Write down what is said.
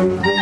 Thank